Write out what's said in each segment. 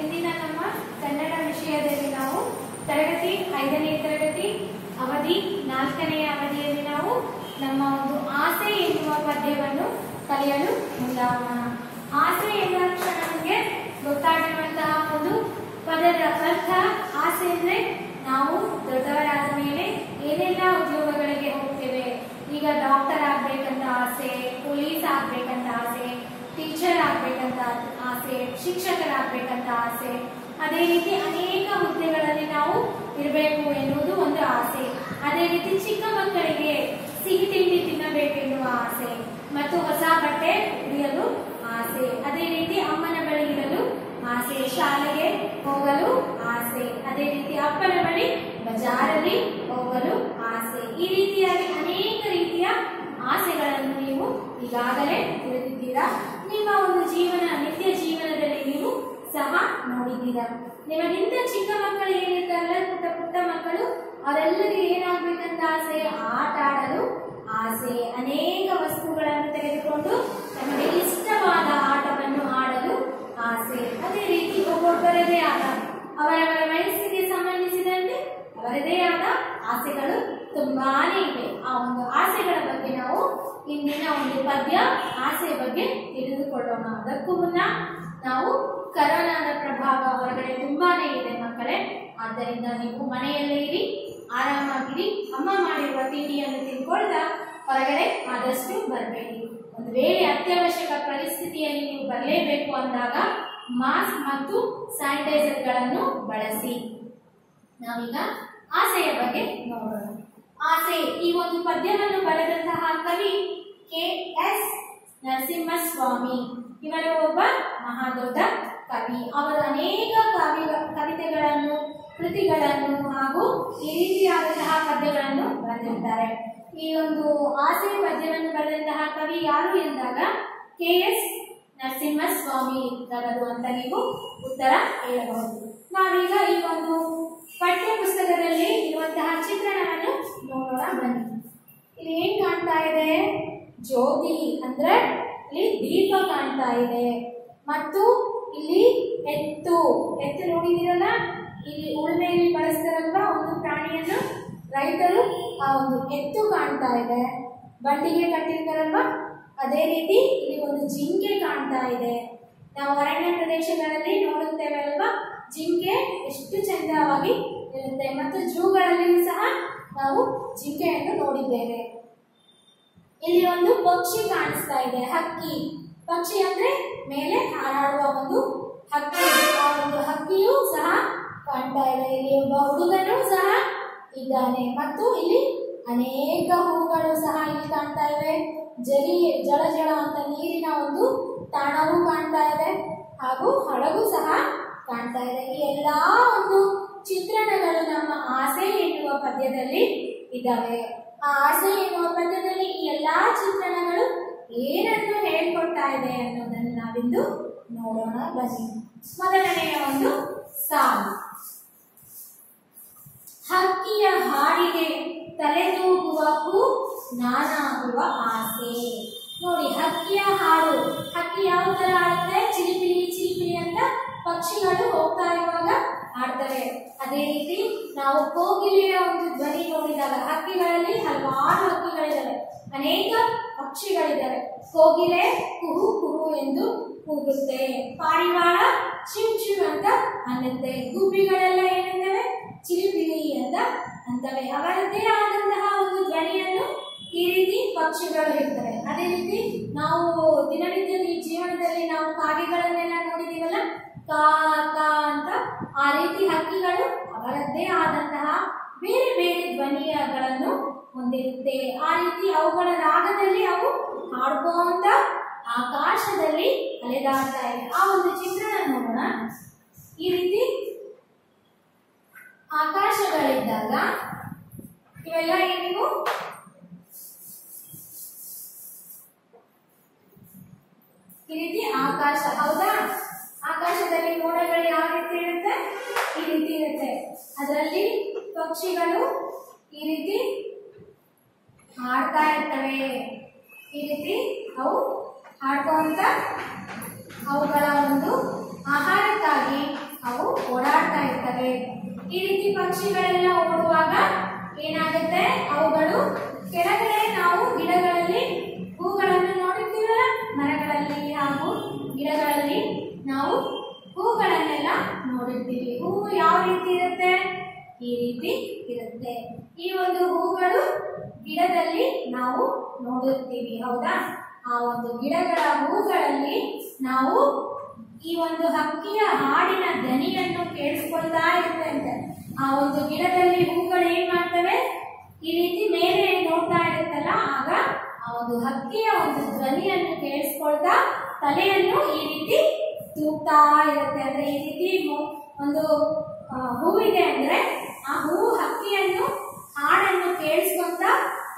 ಇಂದಿನ ನಮ್ಮ ಕನ್ನಡ ವಿಷಯದಲ್ಲಿ ನಾವು ತರಗತಿ ಐದನೇ ತರಗತಿ ಅವಧಿ ನಾಲ್ಕನೆಯ ಅವಧಿಯಲ್ಲಿ ನಾವು ನಮ್ಮ ಒಂದು ಆಸೆ ಎನ್ನುವ ಪದ್ಯವನ್ನು ಕಲಿಯಲು ಮುಂದಾಗೋಣ. ಆಸೆ ಎನ್ನುವ ನಮಗೆ ಗೊತ್ತಾಗಿರುವಂತಹ ಒಂದು ಪದದ ಅರ್ಥ ಆಸೆ ಅಂದ್ರೆ ನಾವು ದೊಡ್ಡವರಾದ ಮೇಲೆ ಏನೆಲ್ಲ ಉದ್ಯೋಗಗಳಿಗೆ ಹೋಗ್ತೇವೆ. ಈಗ ಡಾಕ್ಟರ್ ಆಗ್ಬೇಕಂತ ಆಸೆ ಪೊಲೀಸ್ ಆಗ್ಬೇಕಂತ ಆಸೆ ಟೀಚರ್ ಆಗ್ಬೇಕಂತ ಆಸೆ, ಶಿಕ್ಷಕರಾಗ್ಬೇಕಂತ ಆಸೆ. ಅದೇ ರೀತಿ ಅನೇಕ ಹುದ್ದೆಗಳಲ್ಲಿ ನಾವು ಇರಬೇಕು ಎನ್ನುವುದು ಒಂದು ಆಸೆ. ಅದೇ ರೀತಿ ಚಿಕ್ಕ ಮಕ್ಕಳಿಗೆ ಸಿಹಿ ತಿಂಡಿ ತಿನ್ನಬೇಕೆನ್ನುವ ಆಸೆ ಮತ್ತು ಹೊಸ ಬಟ್ಟೆ ಉಡಿಯಲು ಆಸೆ. ಅದೇ ರೀತಿ ಅಮ್ಮನ ಬಳಿ ಇರಲು ಆಸೆ, ಶಾಲೆಗೆ ಹೋಗಲು ಆಸೆ. ಅದೇ ರೀತಿ ಅಪ್ಪನ ಬಳಿ ಬಜಾರಲ್ಲಿ ಹೋಗಲು ಆಸೆ. ಈ ರೀತಿಯಾಗಿ ಅನೇಕ ರೀತಿಯ ಆಸೆಗಳನ್ನು ನೀವು ಈಗಾಗಲೇ ತಿಳಿದಿದ್ದೀರಾ. ನಿಮ್ಮ ಒಂದು ಜೀವನ, ನಿತ್ಯ ಜೀವನದಲ್ಲಿ ನೀವು ಸಹ ನೋಡಿದ್ದೀರಾ? ನಿಮಗಿಂತ ಚಿಕ್ಕ ಮಕ್ಕಳು ಏನಿರ್ತಾರಲ್ಲ ಪುಟ್ಟ ಪುಟ್ಟ ಮಕ್ಕಳು, ಅವರೆಲ್ಲರಿಗೂ ಏನಾಗ್ಬೇಕಂತ ಆಸೆ? ಆಟ ಆಡಲು ಆಸೆ. ಅನೇಕ ವಸ್ತುಗಳನ್ನು ತೆಗೆದುಕೊಂಡು ತಮಗೆ ಇಷ್ಟವಾದ ಆಟವನ್ನು ಆಡಲು ಆಸೆ. ಅದೇ ರೀತಿ ಒಬ್ಬೊಬ್ಬರದೇ ಆದ ಅವರವರ ವಯಸ್ಸಿಗೆ ಸಂಬಂಧಿಸಿದಂತೆ ಅವರದೇ ಆದ ಆಸೆಗಳು ತುಂಬಾನೇ ಇವೆ ಆ ಒಂದು ಆಸೆಗಳ ಬಗ್ಗೆ ನಾವು ಇಂದಿನ ಒಂದು ಪದ್ಯ ಆಸೆ ಬಗ್ಗೆ ತಿಳಿದುಕೊಳ್ಳೋಣ. ಅದಕ್ಕೂ ಮುನ್ನ ನಾವು ಕರೋನಾದ ಪ್ರಭಾವ ಹೊರಗಡೆ ತುಂಬಾನೇ ಇದೆ ಮಕ್ಕಳೇ. ಆದ್ದರಿಂದ ನೀವು ಮನೆಯಲ್ಲೇ ಇರಿ, ಆರಾಮಾಗಿರಿ, ಅಮ್ಮ ಮಾಡಿರುವ ತಿಂಡಿಯನ್ನು ತಿಳ್ಕೊಳ್ತಾ ಹೊರಗಡೆ ಆದಷ್ಟು ಬರಬೇಡಿ. ಒಂದು ವೇಳೆ ಅತ್ಯವಶ್ಯಕ ಪರಿಸ್ಥಿತಿಯಲ್ಲಿ ನೀವು ಬರಲೇಬೇಕು ಅಂದಾಗ ಮಾಸ್ಕ್ ಮತ್ತು ಸ್ಯಾನಿಟೈಸರ್ಗಳನ್ನು ಬಳಸಿ. ನಾವೀಗ ಆಸೆಯ ಬಗ್ಗೆ ನೋಡೋಣ. ಆಸೆ. ಈ ಒಂದು ಪದ್ಯವನ್ನು ಬರೆದಂತಹ ಕವಿ ಕೆ ಎಸ್ ನರಸಿಂಹಸ್ವಾಮಿ. ಇವರು ಒಬ್ಬ ಮಹಾದೊಡ್ಡ ಕವಿ. ಅವರ ಅನೇಕ ಕವಿ ಕವಿತೆಗಳನ್ನು, ಕೃತಿಗಳನ್ನು ಹಾಗೂ ಈ ರೀತಿಯಾದಂತಹ ಪದ್ಯಗಳನ್ನು ಬರೆದಿರ್ತಾರೆ ಈ ಒಂದು ಆಸೆ ಪದ್ಯವನ್ನು ಬರೆದಂತಹ ಕವಿ ಯಾರು ಎಂದಾಗ ಕೆ ಎಸ್ ನರಸಿಂಹಸ್ವಾಮಿ ಅಂತ ನೀವು ಉತ್ತರ ಹೇಳಬಹುದು. ನಾವೀಗ ಈ ಒಂದು ಪಠ್ಯ ಪುಸ್ತಕದಲ್ಲಿ ಇರುವಂತಹ ಚಿತ್ರಣವನ್ನು ನೋಡೋಣ, ಬನ್ನಿ. ಇಲ್ಲಿ ಏನ್ ಕಾಣ್ತಾ ಇದೆ? ಜ್ಯೋತಿ ಅಂದ್ರೆ ಇಲ್ಲಿ ದೀಪ ಕಾಣ್ತಾ ಇದೆ. ಮತ್ತು ಇಲ್ಲಿ ಎತ್ತು. ಎತ್ತು ನೋಡಿದಿರಲ್ಲ ಇಲ್ಲಿ ಉಳುಮೆಯಲ್ಲಿ ಬಳಸ್ತಾರಲ್ವ? ಒಂದು ಪ್ರಾಣಿಯನ್ನು ರೈತರು ಆ ಒಂದು ಎತ್ತು ಕಾಣ್ತಾ ಇದೆ. ಬಂಡಿಗೆ ಕಟ್ಟಿರ್ತಾರಲ್ವ? ಅದೇ ರೀತಿ ಇಲ್ಲಿ ಒಂದು ಜಿಂಕೆ ಕಾಣ್ತಾ ಇದೆ. ನಾವು ಅರಣ್ಯ ಪ್ರದೇಶಗಳಲ್ಲಿ ನೋಡುತ್ತೇವೆ ಅಲ್ವಾ ಜಿಂಕೆ ಎಷ್ಟು ಚಂದವಾಗಿ ಇರುತ್ತೆ ಮತ್ತು ಜೂಗಳಲ್ಲಿಯೂ ಸಹ ನಾವು ಜಿಂಕೆಯನ್ನು ನೋಡಿದ್ದೇವೆ. ಇಲ್ಲಿ ಒಂದು ಪಕ್ಷಿ ಕಾಣಿಸ್ತಾ ಇದೆ, ಹಕ್ಕಿ. ಪಕ್ಷಿ ಅಂದ್ರೆ ಮೇಲೆ ಹಾರಾಡುವ ಒಂದು ಹಕ್ಕಿ. ಆ ಒಂದು ಹಕ್ಕಿಯೂ ಸಹ ಕಾಣ್ತಾ ಇದೆ. ಇಲ್ಲಿ ಒಬ್ಬ ಹುಡುಗನು ಸಹ ಇದ್ದಾನೆ ಮತ್ತು ಇಲ್ಲಿ ಅನೇಕ ಹೂಗಳು ಸಹ ಇಲ್ಲಿ ಕಾಣ್ತಾ ಇವೆ. ಜಲಿ ಜಳ ಜಳ ಅಂತ ನೀರಿನ ಒಂದು ತಾಣವೂ ಕಾಣ್ತಾ ಇದೆ. ಹಾಗೂ ಹಡಗು ಸಹ ಕಾಣ್ತಾ ಇದೆ. ಈ ಎಲ್ಲಾ ಒಂದು ಚಿತ್ರಣಗಳು ನಮ್ಮ ಆಸೆ ಎನ್ನುವ ಪದ್ಯದಲ್ಲಿ ಇದ್ದಾವೆ ಆ ಆಸೆ ಎನ್ನುವ ಪದ್ಯದಲ್ಲಿ ಈ ಎಲ್ಲಾ ಚಿತ್ರಣಗಳು ಏನನ್ನು ಹೇಳ್ಕೊಡ್ತಾ ಇದೆ ಅನ್ನೋದನ್ನು ನಾವಿಂದು ನೋಡೋಣ. ಬನ್ನಿ. ಮೊದಲನೆಯ ಒಂದು ಸಾಲು. ಹಕ್ಕಿಯ ಹಾಡಿಗೆ ತಲೆದೂಗುವ ಹೂ ನಾನಾಗುವ ಆಸೆ. ನೋಡಿ, ಹಕ್ಕಿಯ ಹಾಡು. ಹಕ್ಕಿ ಯಾವ ತರ ಆಡುತ್ತೆ ಚಿಲಿಪಿಲಿ ಚಿಲಿಪಿಲಿ ಅಂತ ಪಕ್ಷಿಗಳು ಹೋಗ್ತಾ ಇರುವಾಗ ಆಡ್ತವೆ ಅದೇ ರೀತಿ ನಾವು ಕೋಗಿಲೆಯ ಒಂದು ಧ್ವನಿ ನೋಡಿದಾಗ ಹಕ್ಕಿಗಳಲ್ಲಿ ಹಲವಾರು ಹಕ್ಕಿಗಳಿದ್ದಾವೆ. ಅನೇಕ ಪಕ್ಷಿಗಳಿದ್ದಾವೆ. ಕೋಗಿಲೆ ಕುಹು ಕುಹು ಎಂದು ಕೂಗುತ್ತೆ. ಪಾರಿವಾಳ ಚಿಮ್ ಚಿಮ್ ಅಂತ ಅನ್ನುತ್ತೆ. ಗುಬ್ಬಿಗಳೆಲ್ಲ ಏನಂತವೆ ಚಿಲಿಪಿಲಿ ಅಂತ ಅಂತವೆ. ಅವರದ್ದೇ ಆದಂತಹ ಒಂದು ಧ್ವನಿಯನ್ನು ಈ ರೀತಿ ಪಕ್ಷಿಗಳು ಇರ್ತವೆ ಅದೇ ರೀತಿ ನಾವು ದಿನನಿತ್ಯದ ಈ ಜೀವನದಲ್ಲಿ ನಾವು ಕಾಗೆಗಳನ್ನೆಲ್ಲ ನೋಡಿದೀವಲ್ಲ ಕಾ ಅಂತ ಆ ರೀತಿ ಹಕ್ಕಿಗಳು ಅವರದ್ದೇ ಆದಂತಹ ಬೇರೆ ಬೇರೆ ಧ್ವನಿಯಗಳನ್ನು ಹೊಂದಿರುತ್ತೆ. ಆ ರೀತಿ ಅವುಗಳ ರಾಗದಲ್ಲಿ ಅವು ಹಾಡ್ಕೊಂತ ಆಕಾಶದಲ್ಲಿ ಅಲೆದಾಡ್ತಾ ಇದೆ. ಆ ಒಂದು ಚಿತ್ರಣ ನೋಡೋಣ. ಈ ರೀತಿ ಆಕಾಶಗಳಿದ್ದಾಗ ಇವೆಲ್ಲ ಏನಿವು? ಈ ರೀತಿ ಆಕಾಶ. ಹೌದಾ? ಆಕಾಶದಲ್ಲಿ ಮೋಡಗಳು ಯಾವ ರೀತಿ ಇರುತ್ತೆ? ಈ ರೀತಿ ಇರುತ್ತೆ. ಅದರಲ್ಲಿ ಪಕ್ಷಿಗಳು ಈ ರೀತಿ ಹಾಡ್ತಾ ಇರ್ತವೆ. ಈ ರೀತಿ ಅವು ಹಾಡ್ಕೊಂತ ಅವುಗಳ ಒಂದು ಆಹಾರಕ್ಕಾಗಿ ಅವು ಓಡಾಡ್ತಾ ಇರ್ತವೆ. ಈ ರೀತಿ ಪಕ್ಷಿಗಳೆಲ್ಲ ಓಡುವಾಗ ಏನಾಗುತ್ತೆ? ಅವುಗಳು ಕೆಳಗಡೆ ನಾವು ಗಿಡಗಳಲ್ಲಿ ಹೂಗಳನ್ನು ನೋಡಿರ್ತೀವಲ್ಲ ಮರಗಳಲ್ಲಿ ಹಾಗೂ ಗಿಡಗಳಲ್ಲಿ ನಾವು ಹೂಗಳನ್ನೆಲ್ಲ ನೋಡಿರ್ತೀವಿ. ಹೂವು ಯಾವ ರೀತಿ ಇರುತ್ತೆ? ಈ ರೀತಿ ಇರುತ್ತೆ. ಈ ಒಂದು ಹೂಗಳು ಗಿಡದಲ್ಲಿ ನಾವು ನೋಡುತ್ತೀವಿ ಹೌದಾ? ಆ ಒಂದು ಗಿಡಗಳ ಹೂಗಳಲ್ಲಿ ನಾವು ಈ ಒಂದು ಹಕ್ಕಿಯ ಹಾಡಿನ ಧ್ವನಿಯನ್ನು ಕೇಳಿಸ್ಕೊಳ್ತಾ ಇರುತ್ತೆ ಆ ಒಂದು ಗಿಡದಲ್ಲಿ ಹೂಗಳು ಏನ್ ಮಾಡ್ತವೆ? ಈ ರೀತಿ ಮೇಲೆ ನೋಡ್ತಾ ಇರುತ್ತಲ್ಲ, ಆಗ ಆ ಒಂದು ಹಕ್ಕಿಯ ಒಂದು ಧ್ವನಿಯನ್ನು ಕೇಳಿಸ್ಕೊಳ್ತಾ ತಲೆಯನ್ನು ಈ ರೀತಿ ತೂಗ್ತಾ ಇರುತ್ತೆ ಅಂದ್ರೆ ಈ ರೀತಿ ಒಂದು ಹೂವಿದೆ ಅಂದ್ರೆ ಆ ಹೂವು ಹಕ್ಕಿಯನ್ನು, ಹಾಡನ್ನು ಕೇಳಿಸ್ಕೊಂತ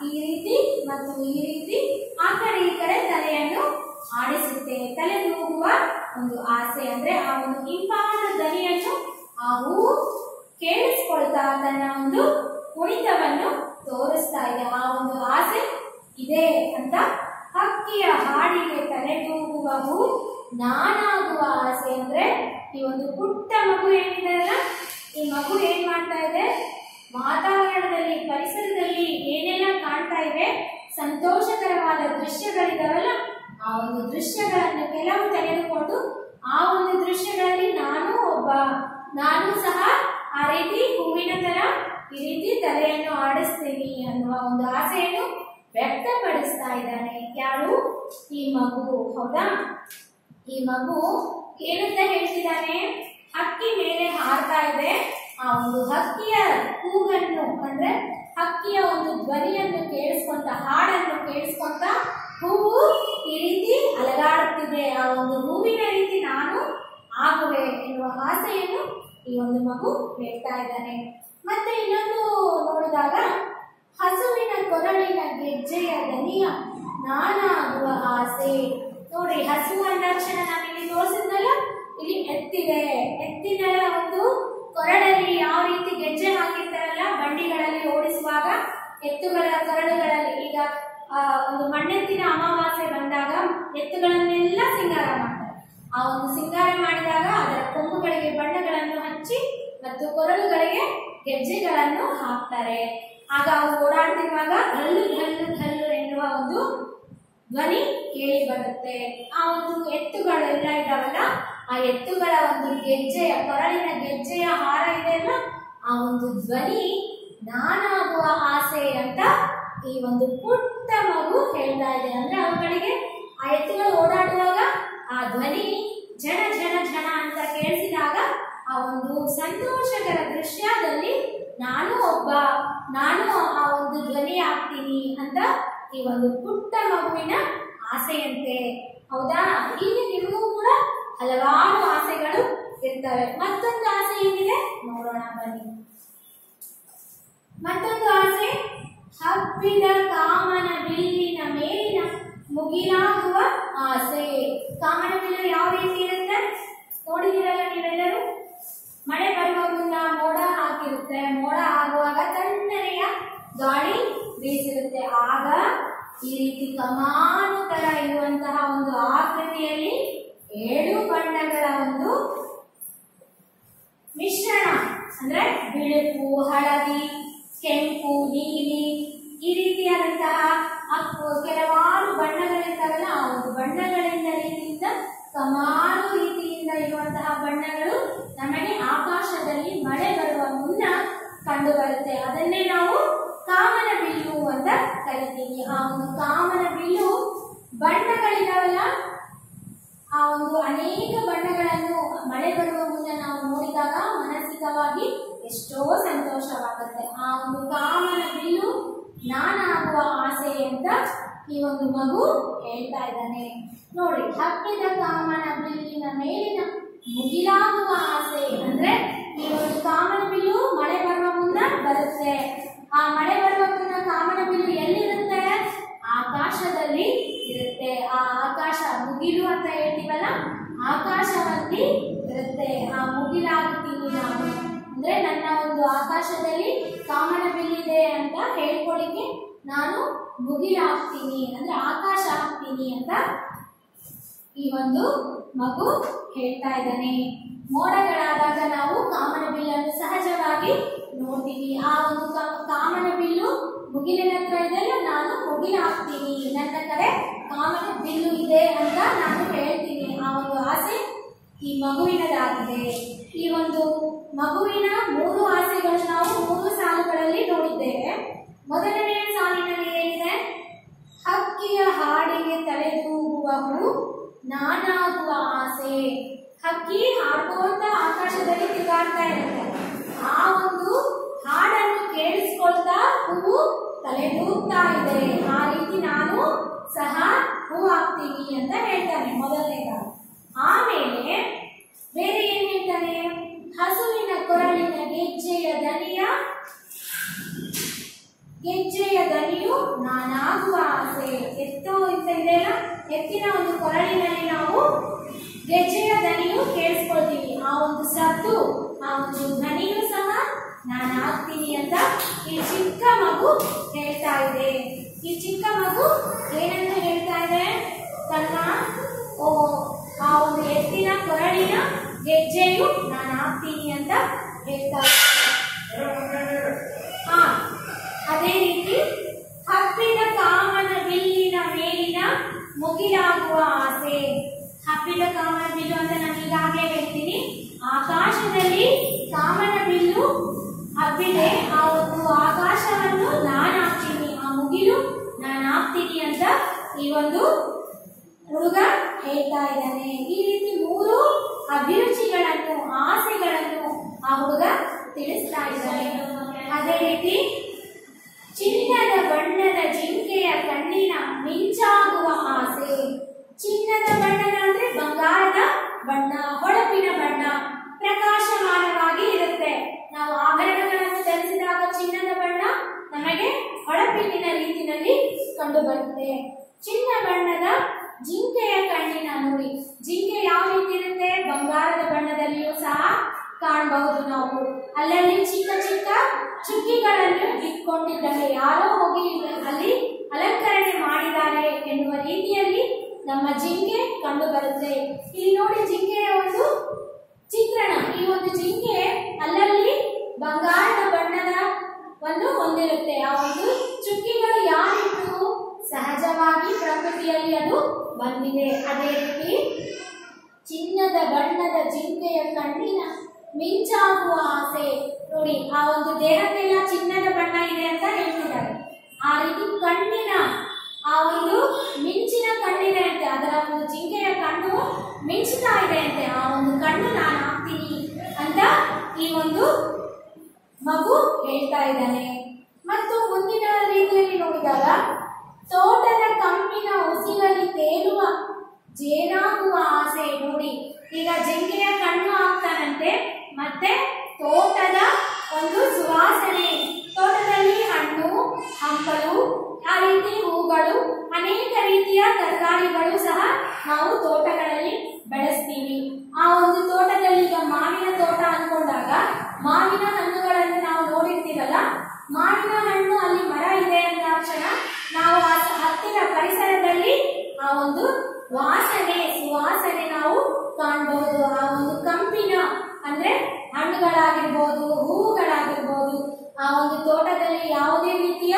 ಈ ರೀತಿ ಮತ್ತು ಈ ರೀತಿ ಆ ಕಡೆ ಈ ಕಡೆ ತಲೆಯನ್ನು ಆಡಿಸುತ್ತೆ. ತಲೆ ನೂಗುವ ಒಂದು ಆಸೆ ಅಂದ್ರೆ ಆ ಒಂದು ಇಂಪಾದ ಧ್ವನಿಯನ್ನು ಆ ಹೂವು ಕೇಳಿಸ್ಕೊಳ್ತಾ ತನ್ನ ಒಂದು ಕುಣಿತವನ್ನು ತೋರಿಸ್ತಾ ಇದೆ. ಆ ಒಂದು ಆಸೆ ಇದೆ ಅಂತ ಹಕ್ಕಿಯ ಹಾಡಿಗೆ ತಲೆದೂಗುವ ಹೂ ನಾನಾಗುವ ಆಸೆ ಅಂದ್ರೆ ಈ ಒಂದು ಪುಟ್ಟ ಮಗು ಏನಿದೆಯಲ್ಲ, ಈ ಮಗು ಏನ್ ಮಾಡ್ತಾ ಇದೆ? ವಾತಾವರಣದಲ್ಲಿ, ಪರಿಸರದಲ್ಲಿ ಏನೆಲ್ಲ ಕಾಣ್ತಾ ಇವೆ ಸಂತೋಷಕರವಾದ ದೃಶ್ಯಗಳಿದಾವಲ್ಲ, ಆ ಒಂದು ದೃಶ್ಯಗಳನ್ನು ಕೆಲವು ತೆಗೆದುಕೊಂಡು ಆ ಒಂದು ದೃಶ್ಯಗಳಲ್ಲಿ ನಾನು ಒಬ್ಬ, ನಾನು ಸಹ ಆ ರೀತಿ ಹೂವಿನ ತರ ಈ ರೀತಿ ತಲೆಯನ್ನು ಆಡಿಸ್ತೀನಿ ಅನ್ನುವ ಒಂದು ಆಸೆಯನ್ನು ವ್ಯಕ್ತಪಡಿಸ್ತಾ ಇದ್ದಾನೆ. ಯಾರು? ಈ ಮಗು. ಹೌದಾ? ಈ ಮಗು ಏನಂತ ಹೇಳ್ತಿದ್ದಾನೆ? ಹಕ್ಕಿ ಮೇಲೆ ಹಾರ್ತಾ ಇದೆ. ಆ ಒಂದು ಹಕ್ಕಿಯ ಕೂಗನ್ನು, ಅಂದ್ರೆ ಹಕ್ಕಿಯ ಒಂದು ಧ್ವನಿಯನ್ನು ಕೇಳಿಸ್ಕೊಂತ, ಹಾಡನ್ನು ಕೇಳಿಸ್ಕೊಂತ ಹೂವು ಈ ರೀತಿ ಅಲಗಾಡುತ್ತಿದೆ. ಆ ಒಂದು ಹೂವಿನ ರೀತಿ ನಾನು ಆಗುವೆ ಎನ್ನುವ ಆಸೆಯನ್ನು ಈ ಒಂದು ಮಗು ಹೇಳ್ತಾ ಇದ್ದಾನೆ. ಮತ್ತೆ ಇನ್ನೊಂದು ನೋಡಿದಾಗ ಹಸುವಿನ ಕೊರಳಿನ ಗೆಜ್ಜೆಯ ದನಿಯ ನಾನಾಗುವ ಆಸೆ. ನೋಡಿ ಹಸು ಅಂದಾಕ್ಷಣ ನಾನು ಇಲ್ಲಿ ತೋರಿಸಿದ್ನಲ್ಲ? ಇಲ್ಲಿ ಎತ್ತಿದೆ. ಎತ್ತಿನ ಒಂದು ಕೊರಳಲ್ಲಿ ಯಾವ ರೀತಿ ಗೆಜ್ಜೆ ಹಾಕಿರ್ತಾರಲ್ಲ? ಬಂಡಿಗಳಲ್ಲಿ ಓಡಿಸುವಾಗ ಎತ್ತುಗಳ ಕೊರಳುಗಳಲ್ಲಿ. ಈಗ ಒಂದು ಮಣ್ಣೆತ್ತಿನ ಅಮಾವಾಸ್ಯೆ ಬಂದಾಗ ಎತ್ತುಗಳನ್ನೆಲ್ಲ ಸಿಂಗಾರ ಮಾಡ್ತಾರೆ. ಆ ಒಂದು ಸಿಂಗಾರ ಮಾಡಿದಾಗ ಅದರ ಕೊಂಬುಗಳಿಗೆ ಬಣ್ಣಗಳನ್ನು ಹಚ್ಚಿ ಮತ್ತು ಕೊರಳುಗಳಿಗೆ ಗೆಜ್ಜೆಗಳನ್ನು ಹಾಕ್ತಾರೆ. ಆಗ ಅವರು ಓಡಾಡ್ತಿರುವಾಗ ಹಲ್ಲು ಹಲ್ಲು ಹಲ್ಲು ಎನ್ನುವ ಒಂದು ಧ್ವನಿ ಕೇಳಿ ಬರುತ್ತೆ. ಆ ಒಂದು ಎತ್ತುಗಳೆಲ್ಲ ಇದಾವಲ್ಲ, ಆ ಎತ್ತುಗಳ ಒಂದು ಗೆಜ್ಜೆಯ, ಕೊರಳಿನ ಗೆಜ್ಜೆಯ ಹಾರ ಇದೆ ಅಲ್ಲ ಆ ಒಂದು ಧ್ವನಿ ನಾನಾಗುವ ಆಸೆ ಅಂತ ಈ ಒಂದು ಪುಟ್ಟ ಮಗು ಹೇಳ್ತಾ ಇದೆ. ಅಂದ್ರೆ ಅವುಗಳಿಗೆ ಆ ಎತ್ತುಗಳು ಓಡಾಡುವಾಗ ಆ ಧ್ವನಿ ಜನ ಜನ ಜನ ಅಂತ ಕೇಳಿಸಿದಾಗ ಆ ಒಂದು ಸಂತೋಷಕರ ದೃಶ್ಯದಲ್ಲಿ ನಾನು ಒಬ್ಬ, ನಾನು ಆ ಒಂದು ಧ್ವನಿ ಆಗ್ತೀನಿ ಅಂತ ಈ ಒಂದು ಪುಟ್ಟ ಮಗುವಿನ ಆಸೆಯಂತೆ. ಹೌದಾ? ಹೀಗೆ ನಿಮಗೂ ಕೂಡ ಹಲವಾರು ಆಸೆಗಳು ಇರ್ತವೆ. ಮತ್ತೊಂದು ಆಸೆ ಏನಿದೆ? ನೋಡೋಣ, ಬನ್ನಿ. ಮತ್ತೊಂದು ಆಸೆ, ಹಬ್ಬಿದ ಕಾಮನ ಬಿಲ್ಲಿನ ಮೇಲಿನ ಮುಗಿಲಾಗುವ ಆಸೆ. ಕಾಮನ ಬಿಲ್ಲು ಯಾವ ರೀತಿ ಇರುತ್ತೆ? ನೋಡಿದಿರಲ್ಲ ನೀವೆಲ್ಲರೂ? ಮಳೆ ಬರುವ ಮುನ್ನ ಮೋಡ ಹಾಕಿರುತ್ತೆ. ಮೋಡ ಆಗುವಾಗ ತಣ್ಣನೆಯ ಗಾಳಿ ಬೀಸಿರುತ್ತೆ. ಆಗ ಈ ರೀತಿ ಕಮಾನು ತರ ಇರುವಂತಹ ಒಂದು ಆಕೃತಿಯಲ್ಲಿ ಏಳು ಬಣ್ಣಗಳ ಒಂದು ಮಿಶ್ರಣ, ಅಂದ್ರೆ ಬಿಳುಪು, ಹಳದಿ, ಕೆಂಪು, ನೀಲಿ ಈ ರೀತಿಯಾದಂತಹ ಕೆಲವಾರು ಬಣ್ಣಗಳಿರ್ತಾವಲ್ಲ ಆ ಒಂದು ಬಣ್ಣಗಳಿಂದ ರೀತಿಯಿಂದ ಕಮಾನು ರೀತಿಯಿಂದ ಇರುವಂತಹ ಬಣ್ಣಗಳು ನಮಗೆ ಆಕಾಶದಲ್ಲಿ ಮಳೆ ಬರುವ ಮುನ್ನ ಕಂಡು ಬರುತ್ತೆ ಅದನ್ನೇ ನಾವು ಕಾಮನ ಬಿಲ್ಲು ಅಂತ ಕರಿತೀವಿ ಆ ಒಂದು ಕಾಮನ ಬಿಲ್ಲು ಬಣ್ಣಗಳಿದಾವಲ್ಲ ಆ ಒಂದು ಅನೇಕ ಬಣ್ಣಗಳನ್ನು ಮಳೆ ಬರುವ ಮುನ್ನ ನಾವು ನೋಡಿದಾಗ ಮಾನಸಿಕವಾಗಿ ಎಷ್ಟೋ ಸಂತೋಷವಾಗುತ್ತೆ. ಆ ಒಂದು ಕಾಮನ ಬಿಲ್ಲು ನಾನಾಗುವ ಆಸೆ ಅಂತ ಈ ಒಂದು ಮಗು ಹೇಳ್ತಾ ಇದ್ದಾನೆ. ನೋಡಿ ಹಕ್ಕಿದ ಕಾಮನ ಬಿಲ್ಲಿನ ಮೇಲಿನ ಮುಗಿಲಾಗುವ ಆಸೆ ಅಂದ್ರೆ ಈ ಒಂದು ಕಾಮನ ಆಕಾಶದಲ್ಲಿ ಇರುತ್ತೆ. ಆ ಮುಗಿಲಾಗುತ್ತೀನಿ ನಾನು ಅಂದ್ರೆ ನನ್ನ ಒಂದು ಆಕಾಶದಲ್ಲಿ ಕಾಮನ ಬಿಲ್ಲಿದೆ ಅಂತ ಹೇಳ್ಕೊಳಿಕ್ಕೆ ನಾನು ಮುಗಿಲಾಗ್ತೀನಿ. ಅಂದ್ರೆ ಆಕಾಶ ಆಗ್ತೀನಿ ಅಂತ ಈ ಒಂದು ಮಗು ಹೇಳ್ತಾ ಇದ್ದಾನೆ. ಮೋಡಗಳಾದಾಗ ನಾವು ಕಾಮನ ಬಿಲ್ಲನ್ನು ಸಹಜವಾಗಿ ನೋಡ್ತೀವಿ. ಆ ಒಂದು ಕಾಮಣ ಕಾಮನ ಬಿಲ್ಲು ಮುಗಿಲಿನ ಹತ್ರ ಇದೆಯಲ್ಲ, ನಾನು ಮುಗಿಲಾಗ್ತೀನಿ. ನನ್ನ ಕಡೆ ಕಾಮನ ಬಿಲ್ಲು ಇದೆ. ಮಗುವಿನದಾಗಿದೆ. ಈ ಒಂದು ಮಗುವಿನ ಮೂರು ಆಸೆಗಳನ್ನು ನಾವು ಮೂರು ಸಾಲುಗಳಲ್ಲಿ ನೋಡಿದ್ದೇವೆ. ಮೊದಲನೆಯ ಸಾಲಿನಲ್ಲಿ ಏನಿದೆ? ಹಕ್ಕಿಯ ಹಾಡಿಗೆ ತಲೆದೂಗುವವು ನಾನಾಗುವ ಆಸೆ. ಹಕ್ಕಿ ಹಾಡ್ಕೋತ ಆಕಾಶದಲ್ಲಿ ತಿರುಗಾಡ್ತಾ ಇರುತ್ತೆ. ಆ ಒಂದು ಹಾಡನ್ನು ಕೇಳಿಸ್ಕೊಳ್ತಾ ಹೂವು ತಲೆದೂಗ್ತಾ ಇದೆ. ಆ ರೀತಿ ನಾನು ಸಹ ಹೂ ಹಾಕ್ತೀನಿ ಅಂತ ಹೇಳ್ತಾನೆ ಮೊದಲನೇದಾಗಿ. ಆಮೇಲೆ ಬೇರೆ ಏನ್ ಹೇಳ್ತಾರೆ ಹಸುವಿನ ಕೊರಳಿನ ಗೆಜ್ಜೆಯ ದನಿಯ? ಗೆಜ್ಜೆಯ ದನಿಯು ನಾನಾಗುವ ಆಸೆ. ಎತ್ತು ಅಂತ ಇದೆಯಲ್ಲ? ಎತ್ತಿನ ಒಂದು ಕೊರಳಿನಲ್ಲಿ ನಾವು ಗೆಜ್ಜೆಯ ದನಿಯು ಕೇಳಿಸ್ಕೊಳ್ತೀವಿ. ಆ ಒಂದು ಸದ್ದು, ಆ ಒಂದು ಧ್ವನಿಯು ಸಹ ನಾನಾಗ್ತೀನಿ ಅಂತ ಈ ಚಿಕ್ಕ ಮಗು ಹೇಳ್ತಾ ಇದೆ. ಈ ಚಿಕ್ಕ ಮಗು ಏನಂತ ಹೇಳ್ತಾ ಇದೆ? ತನ್ನ ಆ ಒಂದು ಎತ್ತಿನ ಕೊರಳಿನ ಗೆಜ್ಜೆಯು ಹಾಕ್ತೀನಿ ಅಂತ ಹೇಳ್ತಾ ಹಾ, ಅದೇ ರೀತಿ ಹಬ್ಬಿದ ಕಾಮನ ಬಿಲ್ಲಿನ ಮೇಲಿನ ಮುಗಿಲಾಗುವ ಆಸೆ. ಹಬ್ಬಿದ ಕಾಮನ ಬಿಲ್ಲು ಅಂತ ನಾನು ಈಗಾಗಲೇ ಹೇಳ್ತೀನಿ. ಆಕಾಶದಲ್ಲಿ ಕಾಮನ ಬಿಲ್ಲು ಹಬ್ಬಿದೆ. ಆ ಒಂದು ಆಕಾಶವನ್ನು ನಾನು ಹಾಕ್ತೀನಿ ಆ ಮುಗಿಲು ನಾನು ಹಾಕ್ತೀನಿ ಅಂತ ಈ ಒಂದು ಹುಡುಗ ಹೇಳ್ತಾ ಇದ್ದಾನೆ. ಈ ರೀತಿ ಮೂರು ಅಭಿರುಚಿಗಳನ್ನು, ಆಸೆಗಳನ್ನು ಆ ಹುಡುಗ ತಿಳಿಸ್ತಾ ಇದ್ದಾರೆ ಅದೇ ರೀತಿ, ಚಿನ್ನದ ಬಣ್ಣದ ಜಿಂಕೆಯ ಕಣ್ಣಿನ ಮಿಂಚಾಗುವ ಆಸೆ. ಚಿನ್ನದ ಬಣ್ಣದ ಅಂದ್ರೆ ಬಂಗಾರದ ಬಣ್ಣ, ಹೊಳಪಿನ ಬಣ್ಣ, ಪ್ರಕಾಶಮಾನವಾಗಿ ಇರುತ್ತೆ. ನಾವು ಆಭರಣಗಳನ್ನು ಧರಿಸಿದಾಗ ಚಿನ್ನದ ಬಣ್ಣ ನಮಗೆ ಹೊಳಪಿನ ರೀತಿಯಲ್ಲಿ ಕಂಡು ಬರುತ್ತೆ ಚಿನ್ನ ಬಣ್ಣದ ಜಿಂಕೆಯ ಕಣ್ಣಿನ ನುಡಿ. ಜಿಂಕೆ ಯಾವ ರೀತಿ ಇರುತ್ತೆ? ಬಂಗಾರದ ಬಣ್ಣದಲ್ಲಿಯೂ ಸಹ ಕಾಣಬಹುದು ನಾವು. ಅಲ್ಲಲ್ಲಿ ಚಿಕ್ಕ ಚಿಕ್ಕ ಚುಕ್ಕಿಗಳನ್ನು ಇಟ್ಕೊಂಡಿದ್ದಾರೆ. ಯಾರೋ ಹೋಗಿ ಅಲ್ಲಿ ಅಲಂಕರಣೆ ಮಾಡಿದ್ದಾರೆ ಎನ್ನುವ ರೀತಿಯಲ್ಲಿ ನಮ್ಮ ಜಿಂಕೆ ಕಂಡು ಬರುತ್ತೆ. ಇಲ್ಲಿ ನೋಡಿ ಜಿಂಕೆಯ ಒಂದು ಚಿತ್ರಣ. ಈ ಒಂದು ಜಿಂಕೆ ಅಲ್ಲಲ್ಲಿ ಬಂಗಾರದ ಬಣ್ಣದ ಒಂದು ಹೊಂದಿರುತ್ತೆ. ಆ ಒಂದು ಚುಕ್ಕಿಗಳು ಯಾರಿಟ್ಟು ಸಹಜವಾಗಿ ಪ್ರಕೃತಿಯಲ್ಲಿ ಅದು ಬಂದಿದೆ. ಅದೇ ರೀತಿ ಚಿನ್ನದ ಬಣ್ಣದ ಜಿಂಕೆಯ ಕಣ್ಣಿನ ಮಿಂಚಾಗುವ ಆಸೆ. ನೋಡಿ, ಆ ಒಂದು ದೇಹಕ್ಕೆಲ್ಲ ಚಿನ್ನದ ಬಣ್ಣ ಇದೆ ಅಂತ ಹೇಳ್ತಿದ್ದಾರೆ. ಆ ರೀತಿ ಕಣ್ಣಿನ, ಆ ಒಂದು ಮಿಂಚಿನ ಕಣ್ಣಿದೆ ಅಂತೆ. ಅದರ ಒಂದು ಜಿಂಕೆಯ ಕಣ್ಣು ಮಿಂಚುತ್ತಾ ಇದೆ ಅಂತೆ. ಆ ಒಂದು ಕಣ್ಣು ನಾನು ಹಾಕ್ತೀನಿ ಅಂತ ಈ ಒಂದು ಮಗು ಹೇಳ್ತಾ ಇದ್ದಾನೆ. ಮತ್ತು ಮುಂದಿನ ರೀತಿಯಲ್ಲಿ ನೋಡಿದಾಗ ತೋಟದ ಕಂಪಿನ ಉಸಿರಲ್ಲಿ ತೇಲುವ ಜೇನಾಗುವ ಆಸೆ ನೋಡಿ ಈಗ ಜಿಂಕೆಯ ಕಣ್ಣು ಆಗ್ತಾನಂತೆ, ಮತ್ತೆ ತೋಟದ ಒಂದು ಸುವಾಸನೆ. ತೋಟದಲ್ಲಿ ಹಣ್ಣು, ಹಂಪಲು, ಆ ರೀತಿ ಹೂಗಳು, ಅನೇಕ ರೀತಿಯ ತರಕಾರಿಗಳು ಸಹ ನಾವು ತೋಟಗಳಲ್ಲಿ ಬೆಳೆಸ್ತೀವಿ ಆ ಒಂದು ತೋಟದಲ್ಲಿ ಈಗ ಮಾವಿನ ತೋಟ ಅನ್ಕೊಂಡಾಗ ಮಾವಿನ ಹಣ್ಣುಗಳನ್ನು ನಾವು ನೋಡಿರ್ತೀವಲ್ಲ ಮಾವಿನ ಹಣ್ಣು ಅಲ್ಲಿ ಮರ ಇದೆ ಅಂದ ತಕ್ಷಣ ನಾವು ಆ ಸ- ಹತ್ತಿರ ಪರಿಸರದಲ್ಲಿ ಆ ಒಂದು ವಾಸನೆ ಸುವಾಸನೆ ನಾವು ಕಾಣಬಹುದು ಆ ಒಂದು ಕಂಪಿನ ಅಂದ್ರೆ ಹಣ್ಣುಗಳಾಗಿರ್ಬೋದು ಹೂವುಗಳಾಗಿರ್ಬೋದು ಆ ಒಂದು ತೋಟದಲ್ಲಿ ಯಾವುದೇ ರೀತಿಯ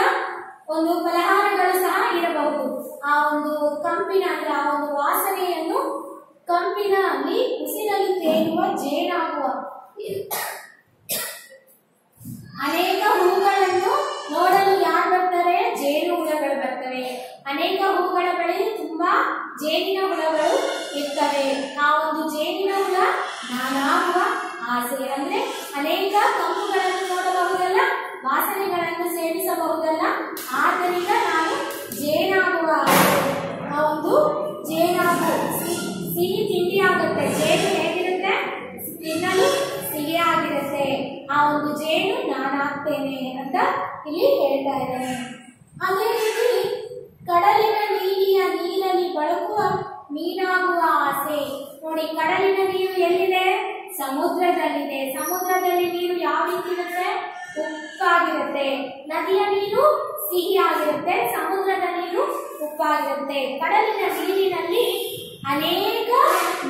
ಒಂದು ಫಲಹಾರಗಳು ಸಹ ಇರಬಹುದು ಆ ಒಂದು ಕಂಪಿನ ಅಂದ್ರೆ ಆ ಒಂದು ವಾಸನೆಯನ್ನು ಕಂಪಿನ ಅಲ್ಲಿ ಉಸಿರಲ್ಲಿ ತೇಲುವ ಜೇನಾಗುವ ಅನೇಕ ಹೂಗಳನ್ನು ನೋಡಲು ಯಾರು ಬರ್ತಾರೆ ಜೇನು ಹುಳಗಳು ಬರ್ತವೆ ಅನೇಕ ಹೂಗಳ ಬಳಿ ತುಂಬಾ ಜೇನಿನ ಹುಳಗಳು ಇರ್ತವೆ ಆ ಒಂದು ಜೇನಿನ ಹುಳ ನಾನಾಗುವ ಆಸೆ. ಅಂದ್ರೆ ಅನೇಕ ಕಂಪುಗಳನ್ನು ನೋಡಬಹುದಲ್ಲ ವಾಸನೆಗಳನ್ನು ಸೇವಿಸಬಹುದಲ್ಲ. ಆದ್ದರಿಂದ ಸಮುದ್ರದಲ್ಲಿದೆ. ಸಮುದ್ರದಲ್ಲಿ ನೀರು ಯಾವ ರೀತಿ ಇರುತ್ತೆ? ಉಪ್ಪಾಗಿರುತ್ತೆ ನದಿಯ ನೀರು ಸಿಹಿಯಾಗಿರುತ್ತೆ. ಸಮುದ್ರದ ನೀರು ಉಪ್ಪಾಗಿರುತ್ತೆ ಕಡಲಿನ ನೀರಿನಲ್ಲಿ ಅನೇಕ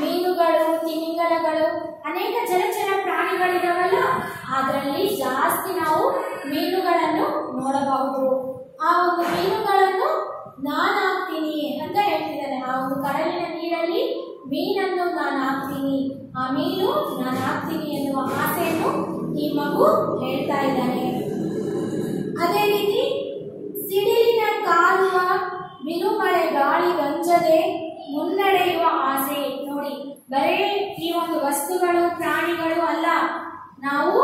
ಮೀನುಗಳು ತಿಮಿಂಗಲಗಳು ಅನೇಕ ಜಲಚರ ಪ್ರಾಣಿಗಳಿದಾವಲ್ಲ, ಅದರಲ್ಲಿ ಜಾಸ್ತಿ ನಾವು ಮೀನುಗಳನ್ನು ನೋಡಬಹುದು. ಆ ಒಂದು ಮೀನುಗಳನ್ನು ನಾನಾಗ್ತೀನಿ ಅಂತ ಹೇಳ್ತಿದ್ದಾರೆ. ಆ ಒಂದು ಕಡಲಿನ ನೀರಲ್ಲಿ ಮೀನನ್ನು ನಾನು ಹಾಕ್ತೀನಿ. ಆ ಮೀನು ನಾನು ಹಾಕ್ತೀನಿ ಎನ್ನುವ ಆಸೆಯನ್ನು ಈ ಮಗು ಹೇಳ್ತಾ ಇದ್ದಾನೆ. ಅದೇ ರೀತಿ ಸಿಡಿಲಿನ ಕಾಲುವ ಬಿರುಮಳೆ ಗಾಳಿ ಗಂಜದೆ ಮುನ್ನಡೆಯುವ ಆಸೆ. ನೋಡಿ, ಬರೇ ಈ ಒಂದು ವಸ್ತುಗಳು, ಪ್ರಾಣಿಗಳು ಅಲ್ಲ. ನಾವು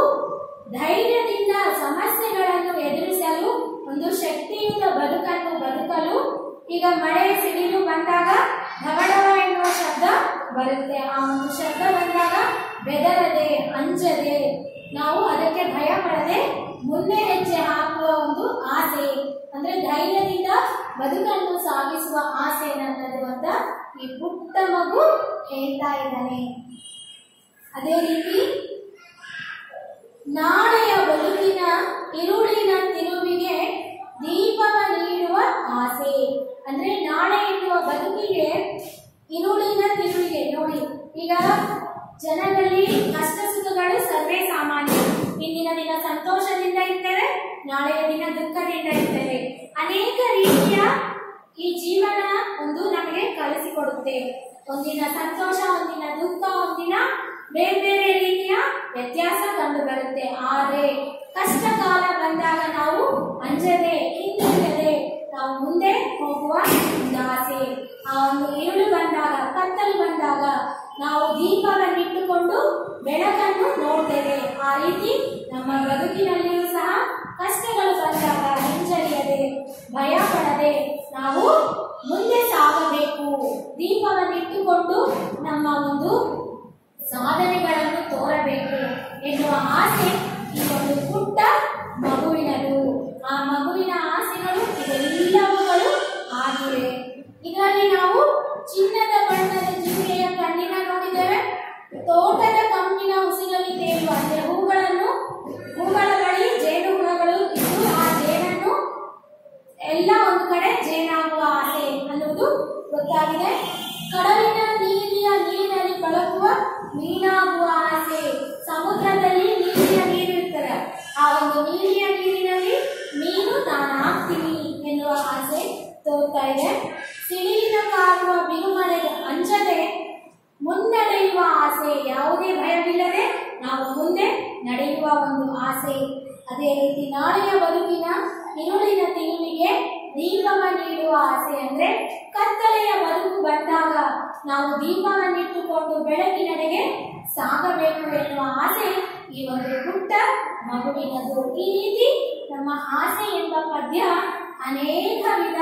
ಧೈರ್ಯದಿಂದ ಸಮಸ್ಯೆಗಳನ್ನು ಎದುರಿಸಲು, ಒಂದು ಶಕ್ತಿಯುತ ಬದುಕನ್ನು ಬದುಕಲು ಈಗ ಮಳೆ ಸಿಡಿಲು ಬಂದಾಗ ಢವಢವ ಎನ್ನುವ ಶಬ್ದ ಬರುತ್ತೆ. ಆ ಒಂದು ಶಬ್ದ ಬಂದಾಗ ಬೆದರದೆ, ಅಂಜದೆ ನಾವು ಅದಕ್ಕೆ ಭಯ ಪಡದೆ ಮುಂದೆ ಹೆಜ್ಜೆ ಹಾಕುವ ಒಂದು ಆಸೆ. ಅಂದ್ರೆ ಧೈರ್ಯದಿಂದ ಬದುಕನ್ನು ಸಾಗಿಸುವ ಆಸೆ ನನ್ನದು ಅಂತ ಈ ಪುಟ್ಟ ಮಗು ಹೇಳ್ತಾ ಇದ್ದಾನೆ. ಅದೇ ರೀತಿ ನಾಳೆಯ ಬದುಕಿನ, ಇರುಳಿನ ತಿರುವಿಗೆ ದೀಪವ ನೀಡುವ ಆಸೆ. ಅಂದ್ರೆ ನಾಳೆ ಎನ್ನುವ ಬದುಕಿಗೆ ಇರುಳಿನ ತಿರುಳಿಗೆ ನೋಡಿ. ಈಗ ಜನರಲ್ಲಿ ಕಷ್ಟ ಸುಖಗಳು ಸರ್ವೇ ಸಾಮಾನ್ಯ. ಇಂದಿನ ದಿನ ಸಂತೋಷದಿಂದ ಇರ್ತೇವೆ, ನಾಳೆಯ ದಿನ ದುಃಖದಿಂದ ಇರ್ತೇವೆ. ಅನೇಕ ರೀತಿಯ ಈ ಜೀವನ ಒಂದು ನಮಗೆ ಕಲಿಸಿಕೊಡುತ್ತೆ. ಒಂದಿನ ಸಂತೋಷ, ಒಂದಿನ ದುಃಖ, ಒಂದಿನ ಬೇರೆ ಬೇರೆ ರೀತಿಯ ವ್ಯತ್ಯಾಸ ಕಂಡು ಬರುತ್ತೆ ಆದರೆ ಕಷ್ಟ ಕಾಲ ಬಂದಾಗ ನಾವು ಅಂಜದೆ ಹಿಂದಿರುಗದೆ ನಾವು ಮುಂದೆ ಹೋಗುವ ಒಂದು ಆಸೆ ಆ ಒಂದು ഇരുಳು ಬಂದಾಗ ಬಂದಾಗ ನಾವು ದೀಪವನ್ನಿಟ್ಟುಕೊಂಡು ಬೆಳಕನ್ನು ನೋಡ್ತೇವೆ. ಆ ರೀತಿ ನಮ್ಮ ಬದುಕಿನಲ್ಲಿಯೂ ಸಹ ಕಷ್ಟಗಳು ಬಂದಾಗ ಹಿಂಜರಿಯದೆ ಭಯ ಪಡದೆ ನಾವು ಮುಂದೆ ಸಾಗಬೇಕು. ದೀಪವನ್ನಿಟ್ಟುಕೊಂಡು ನಮ್ಮ ಒಂದು ಸಾಧನೆಗಳನ್ನು ತೋರಬೇಕು ಎನ್ನುವ ಆಸೆ ಈ ಒಂದು ಪುಟ್ಟ ಮಗುವಿನದು. ಆ ಮಗುವಿನ ಆಸೆಗಳು ಇದೆಲ್ಲವುಗಳು ಆಗಿವೆ. ಇದರಲ್ಲಿ ನಾವು ಚಿನ್ನದ ಬಣ್ಣದ ಜಿಂಕೆಯ ಕಣ್ಣಿನ ನೋಡಿದ್ದೇವೆ ದೀಪವ ನೀಡುವ ಆಸೆ ಅಂದ್ರೆ ಕತ್ತಲೆಯ ಬದುಕು ಬಂದಾಗ ನಾವು ದೀಪವನ್ನಿಟ್ಟುಕೊಂಡು ಬೆಳಕಿನಡೆಗೆ ಸಾಗಬೇಕು ಎನ್ನುವ ಆಸೆ ಈ ಒಂದು ಪುಟ್ಟ ಮಗುವಿನದು. ಈ ರೀತಿ ನಮ್ಮ ಆಸೆ ಎಂಬ ಪದ್ಯ ಅನೇಕ ವಿಧ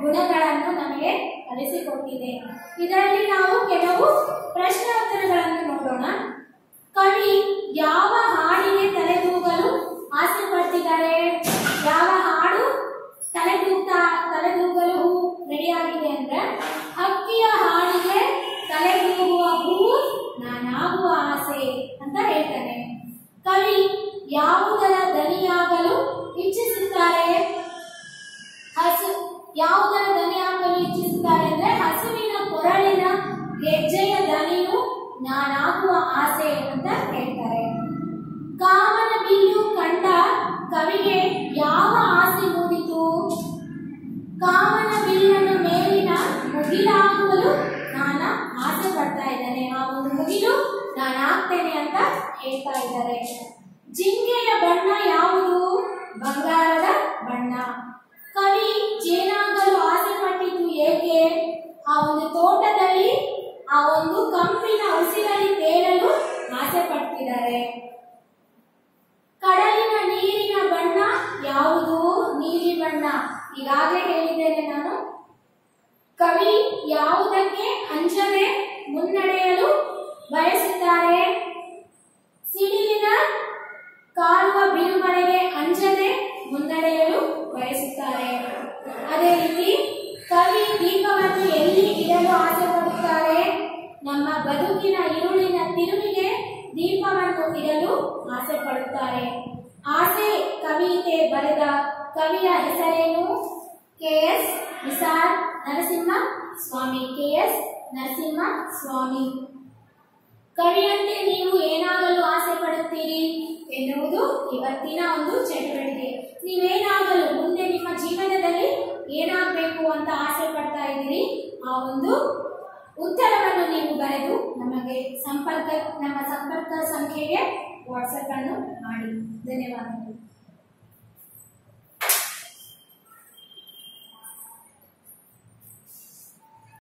ಗುಣಗಳನ್ನು ನಮಗೆ ಕಲಿಸಿಕೊಟ್ಟಿದೆ. ಇದರಲ್ಲಿ ನಾವು ಕೆಲವು ಪ್ರಶ್ನೋತ್ತರಗಳನ್ನು ನೋಡೋಣ. ಕವಿ, ಯಾವ ಹಾಡಿಗೆ ತಲೆದೂಗಲು ಆಸೆ ಪಡ್ತಿದ್ದಾರೆ? ಯಾವ ಹಾಡು ತಲೆದೂಗ್ತಾ, ತಲೆದೂಗಲು ಹೂ ರೆಡಿಯಾಗಿದೆ ಅಂದ್ರೆ ಹಕ್ಕಿಯ ಹಾಡಿಗೆ ತಲೆದೂಗುವ ಹೂ ನಾನಾಗುವ ಆಸೆ ಅಂತ ಹೇಳ್ತಾನೆ ಕವಿ ಯಾವುದರ ದನಿಯಾಗಲು ಇಚ್ಛಿಸುತ್ತಾರೆ? ಹಸು ಯಾವುದರ ದನಿಯಾಗಲು ಇಚ್ಛಿಸುತ್ತಾರೆ ಅಂದ್ರೆ ಹಸುವಿನ ಕೊರಳಿನ ಗೆಜ್ಜೆಯ ದನಿಯು ನಾನಾಗುವ ಆಸೆ ಹೇಳ್ತಾ ಇದ್ದಾರೆ. ಜಿಂಕೆಯ ಬಣ್ಣ ಯಾವುದು? ಬಂಗಾರದ ಬಣ್ಣ. ಕವಿ ಜೇನಾಗಲು ಆಸೆ ಪಟ್ಟಿದ್ದು ಏಕೆ? ಆ ಒಂದು ಆಸೆ ಕವಿತೆ ಬರೆದ ಕವಿಯ ಹೆಸರೇನು? K S Nisar Narasimha Swamy. K S Narasimha Swamy. ಕವಿಯಂತೆ ನೀವು ಏನಾಗಲು ಆಸೆ ಪಡುತ್ತೀರಿ ಎನ್ನುವುದು ಇವತ್ತಿನ ಒಂದು ಚಟುವಟಿಕೆ. ನೀವೇನಾಗಲು ಮುಂದೆ ನಿಮ್ಮ ಜೀವನದಲ್ಲಿ ಏನಾಗಬೇಕು ಅಂತ ಆಸೆ ಪಡ್ತಾ ಇದ್ದೀರಿ? ಆ ಒಂದು ಉತ್ತರವನ್ನು ನೀವು ಬರೆದು ನಮಗೆ ಸಂಪರ್ಕ, ನಮ್ಮ ಸಂಪರ್ಕ ಸಂಖ್ಯೆಗೆ ವಾಟ್ಸಪ್ ಅನ್ನು ಮಾಡಿ ಧನ್ಯವಾದಗಳು